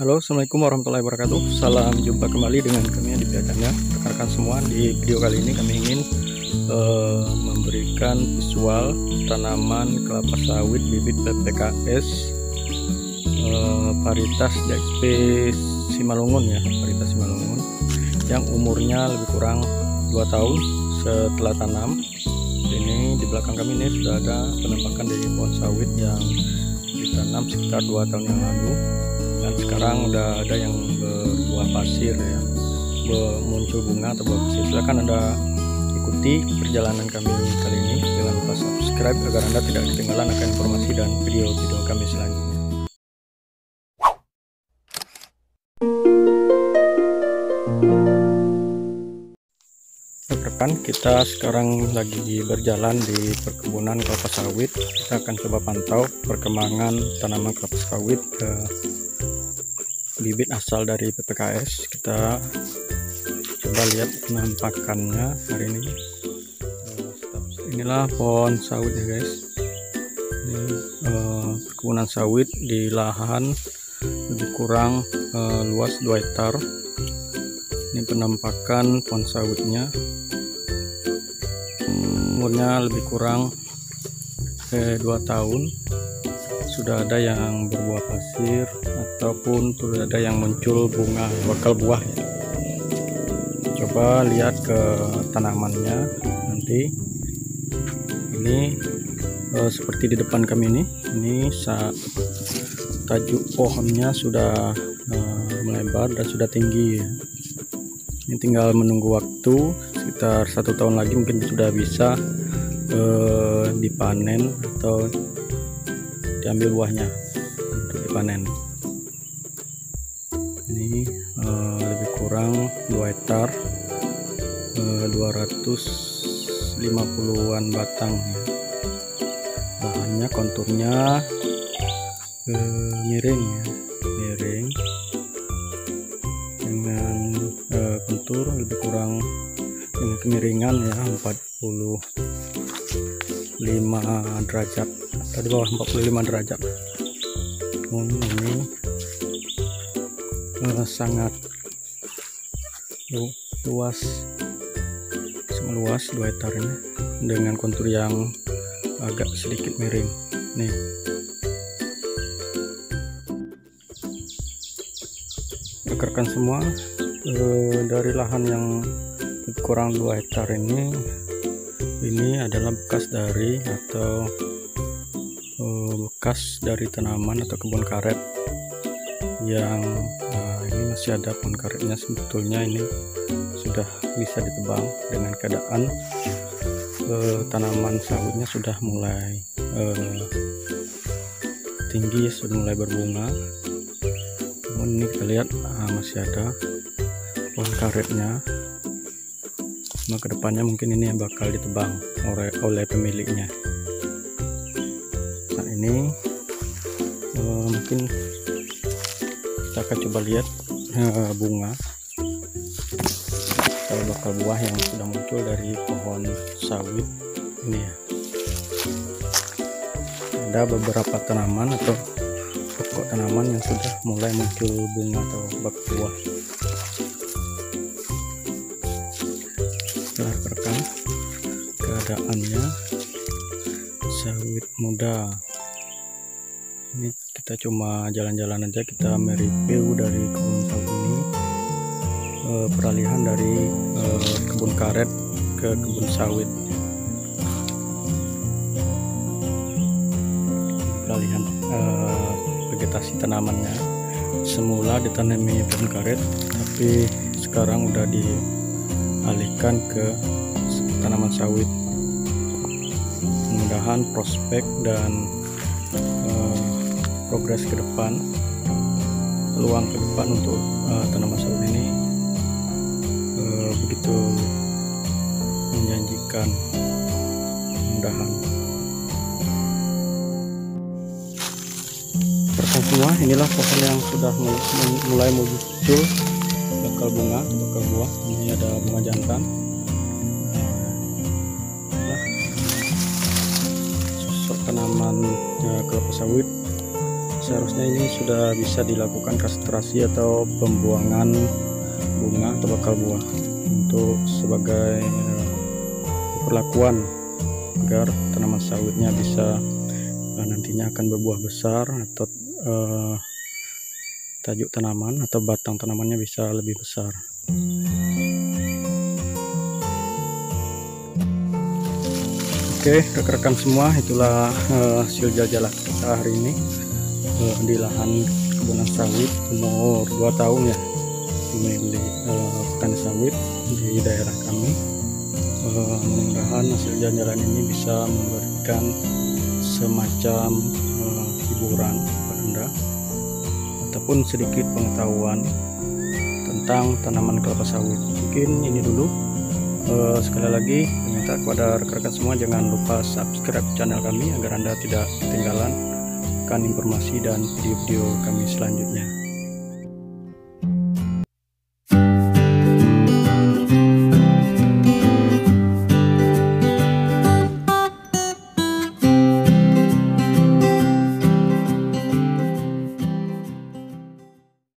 Halo assalamualaikum warahmatullahi wabarakatuh. Salam jumpa kembali dengan kami di Piaganya Rekan-rekan semua di video kali ini kami ingin uh, memberikan visual tanaman kelapa sawit bibit PPKS uh, eh, Paritas DXP Simalungun ya Paritas Simalungun yang umurnya lebih kurang 2 tahun setelah tanam. Ini di belakang kami ini sudah ada penampakan dari pohon sawit yang ditanam sekitar dua tahun yang lalu dan sekarang udah ada yang berbuah pasir ya. Muncul bunga atau buah pasir. Silahkan anda ikuti perjalanan kami kali ini. Jangan lupa subscribe agar anda tidak ketinggalan akan informasi dan video-video kami selanjutnya. Rekan kita sekarang lagi berjalan di perkebunan kelapa sawit. Kita akan coba pantau perkembangan tanaman kelapa sawit ke bibit asal dari PPKS kita coba lihat penampakannya hari ini. Inilah pohon sawit ya guys. Ini uh, perkebunan sawit di lahan lebih kurang uh, luas 2 hektar. Ini penampakan pohon sawitnya. Umurnya lebih kurang eh, 2 tahun sudah ada yang berbuah pasir ataupun sudah ada yang muncul bunga bakal buah. Ya. coba lihat ke tanamannya nanti. Ini eh, seperti di depan kami ini. Ini saat tajuk pohonnya sudah eh, melebar dan sudah tinggi. Ini tinggal menunggu waktu sekitar satu tahun lagi mungkin sudah bisa eh, dipanen atau diambil buahnya untuk dipanen ini eh, lebih kurang 2 hektar eh, 250-an batang ya. bahannya konturnya eh, miring ya miring dengan eh, kontur lebih kurang dengan kemiringan ya 45 derajat. Atau di bawah 45 derajat. Hmm, ini uh, sangat lu, luas. Sangat luas 2 hektar ini dengan kontur yang agak sedikit miring. Nih. Rekan semua uh, dari lahan yang kurang 2 hektar ini ini adalah bekas dari atau uh, bekas dari tanaman atau kebun karet yang uh, ini masih ada pohon karetnya. Sebetulnya ini sudah bisa ditebang dengan keadaan uh, tanaman sawitnya sudah mulai uh, tinggi sudah mulai berbunga. Ini kita lihat uh, masih ada pohon karetnya nah ke depannya mungkin ini yang bakal ditebang oleh, oleh pemiliknya. Nah ini uh, mungkin kita akan coba lihat uh, bunga. Kalau bakal buah yang sudah muncul dari pohon sawit ini ya. Ada beberapa tanaman atau pokok tanaman yang sudah mulai muncul bunga atau bak buah keadaannya sawit muda. Ini kita cuma jalan-jalan aja kita mereview dari kebun sawit ini. E, peralihan dari e, kebun karet ke kebun sawit. Peralihan e, vegetasi tanamannya. Semula ditanami pohon karet tapi sekarang udah di alihkan ke tanaman sawit mudah-mudahan prospek dan uh, progres ke depan peluang ke depan untuk uh, tanaman sawit ini uh, begitu menjanjikan. Mudahan. Rekan semua inilah pohon yang sudah mulai muncul. Bakal bunga bakal buah ini ada bunga jantan ya, kelapa sawit seharusnya ini sudah bisa dilakukan kastrasi atau pembuangan bunga atau bakal buah untuk sebagai perlakuan agar tanaman sawitnya bisa uh, nantinya akan berbuah besar atau uh, tajuk tanaman atau batang tanamannya bisa lebih besar. Oke, rekan-rekan semua, itulah uh, hasil jalan kita hari ini uh, di lahan kebunan sawit umur 2 tahun ya milik uh, petani sawit di daerah kami. Uh, mudah-mudahan hasil jalan-jalan ini bisa memberikan semacam uh, hiburan kepada Anda ataupun sedikit pengetahuan tentang tanaman kelapa sawit. Mungkin ini dulu. Uh, sekali lagi minta kepada rekan-rekan semua jangan lupa subscribe channel kami agar Anda tidak ketinggalan akan informasi dan video-video kami selanjutnya.